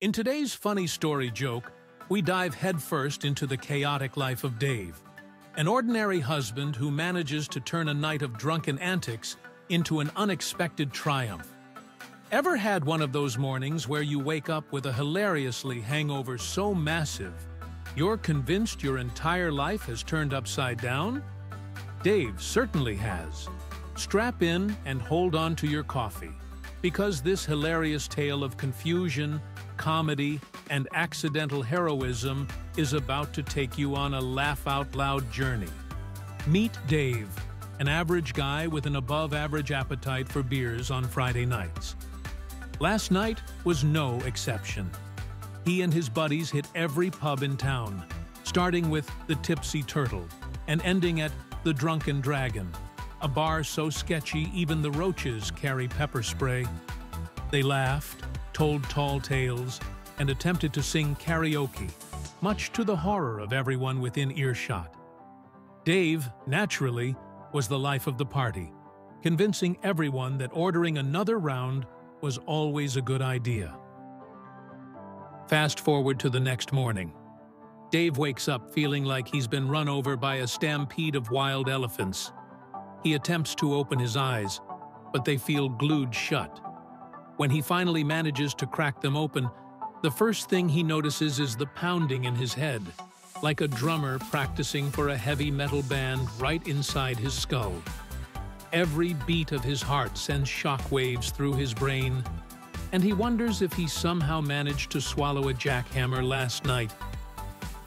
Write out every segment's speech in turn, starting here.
In today's funny story joke, we dive headfirst into the chaotic life of Dave, an ordinary husband who manages to turn a night of drunken antics into an unexpected triumph. Ever had one of those mornings where you wake up with a hilariously hangover so massive, you're convinced your entire life has turned upside down? Dave certainly has. Strap in and hold on to your coffee, because this hilarious tale of confusion, comedy, and accidental heroism is about to take you on a laugh-out-loud journey. Meet Dave, an average guy with an above-average appetite for beers on Friday nights. Last night was no exception. He and his buddies hit every pub in town, starting with the Tipsy Turtle and ending at the Drunken Dragon, a bar so sketchy even the roaches carry pepper spray. They laughed, told tall tales, and attempted to sing karaoke, much to the horror of everyone within earshot. Dave, naturally, was the life of the party, convincing everyone that ordering another round was always a good idea. Fast forward to the next morning. Dave wakes up feeling like he's been run over by a stampede of wild elephants. He attempts to open his eyes, but they feel glued shut. When he finally manages to crack them open, the first thing he notices is the pounding in his head, like a drummer practicing for a heavy metal band right inside his skull. Every beat of his heart sends shockwaves through his brain, and he wonders if he somehow managed to swallow a jackhammer last night.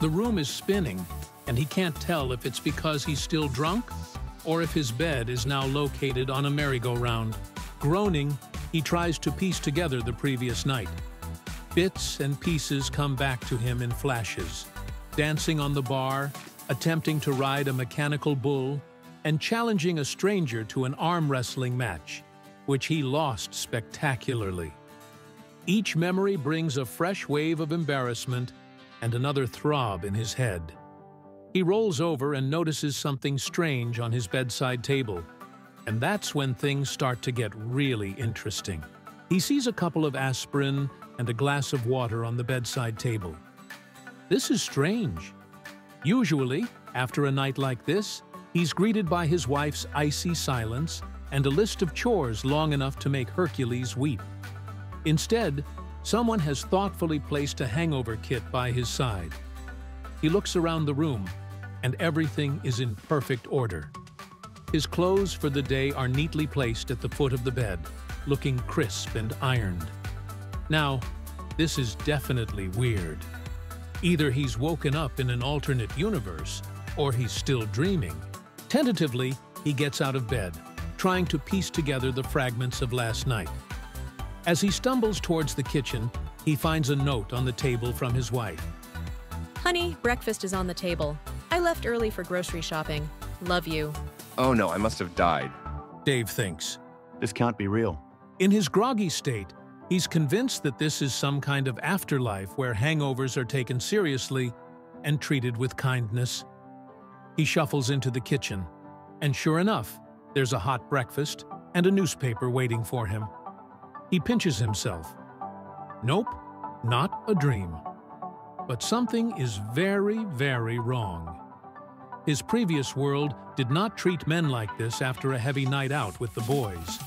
The room is spinning, and he can't tell if it's because he's still drunk or if his bed is now located on a merry-go-round. Groaning, he tries to piece together the previous night. Bits and pieces come back to him in flashes. Dancing on the bar, attempting to ride a mechanical bull, and challenging a stranger to an arm wrestling match, which he lost spectacularly. Each memory brings a fresh wave of embarrassment and another throb in his head. He rolls over and notices something strange on his bedside table, and that's when things start to get really interesting. He sees a couple of aspirin and a glass of water on the bedside table. This is strange. Usually, after a night like this, He's greeted by his wife's icy silence and a list of chores long enough to make Hercules weep. Instead, someone has thoughtfully placed a hangover kit by his side. He looks around the room, and everything is in perfect order. His clothes for the day are neatly placed at the foot of the bed, looking crisp and ironed. Now, this is definitely weird. Either he's woken up in an alternate universe, or he's still dreaming. Tentatively, he gets out of bed, trying to piece together the fragments of last night. As he stumbles towards the kitchen, he finds a note on the table from his wife. Honey, breakfast is on the table. I left early for grocery shopping. Love you. Oh no, I must have died. Dave thinks. This can't be real. In his groggy state, he's convinced that this is some kind of afterlife where hangovers are taken seriously and treated with kindness. He shuffles into the kitchen, and sure enough, there's a hot breakfast and a newspaper waiting for him. He pinches himself. Nope, not a dream. But something is very, very wrong. His previous world did not treat men like this after a heavy night out with the boys.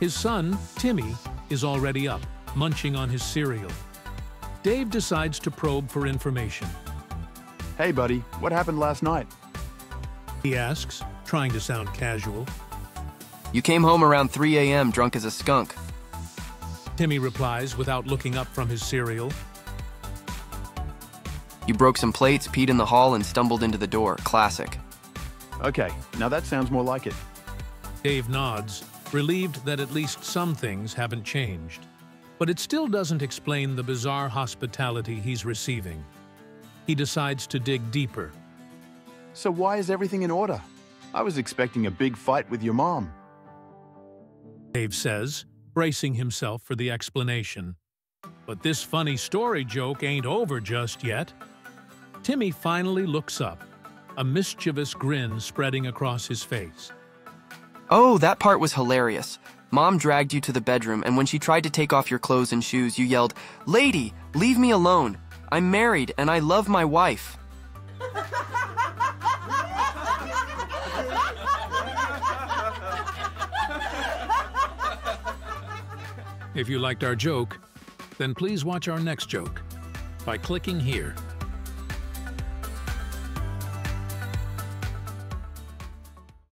His son, Timmy, is already up, munching on his cereal. Dave decides to probe for information. Hey, buddy, what happened last night? He asks, trying to sound casual. You came home around 3 a.m. drunk as a skunk. Timmy replies without looking up from his cereal. You broke some plates, peed in the hall, and stumbled into the door. Classic. Okay, now that sounds more like it. Dave nods, relieved that at least some things haven't changed. But it still doesn't explain the bizarre hospitality he's receiving. He decides to dig deeper so why is everything in order? I was expecting a big fight with your mom. Dave says, bracing himself for the explanation. But this funny story joke ain't over just yet. Timmy finally looks up, a mischievous grin spreading across his face. Oh, that part was hilarious. Mom dragged you to the bedroom, and when she tried to take off your clothes and shoes, you yelled, Lady, leave me alone. I'm married and I love my wife. If you liked our joke, then please watch our next joke by clicking here.